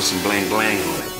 put some bling bling on it.